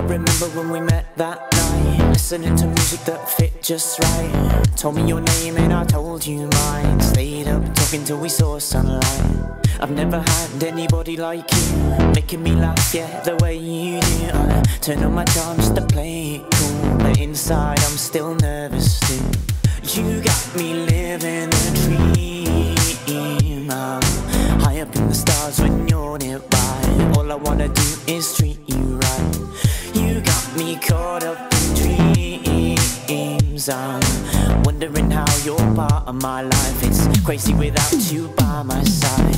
remember when we met that night Listening to music that fit just right. Told me your name and I told you mine. Stayed up talking till we saw sunlight. I've never had anybody like you Making me laugh, yeah, the way you do. I turn on my charm just to play it cool But inside I'm still nervous too. You got me living a dream. I'm high up in the stars when you're nearby. All I wanna do is treat dreams I'm um, wondering how you're part of my life It's crazy without you by my side